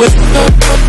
With no